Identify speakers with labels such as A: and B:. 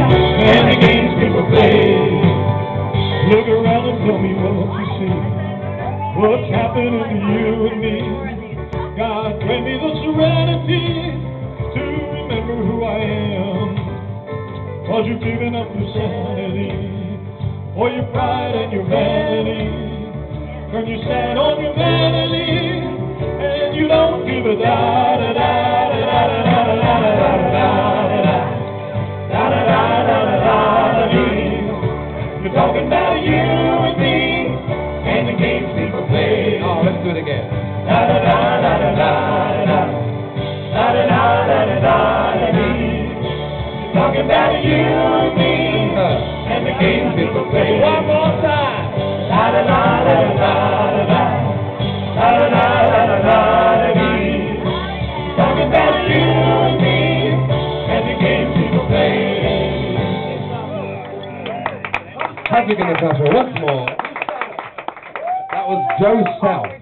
A: and the games people play. Look around and tell me what you see. What's happening to you and me? God, grant me the serenity to remember who I am. Cause you've given up your sanity for your pride and your vanity. Turn your stand on humanity and you don't give a da You're talking about you and me and the games people play.
B: Oh, let's do it again.
A: Da da da da da da da da da da da da da da talking about you and me
B: Patrick and Natasha, once more. That was Joe South.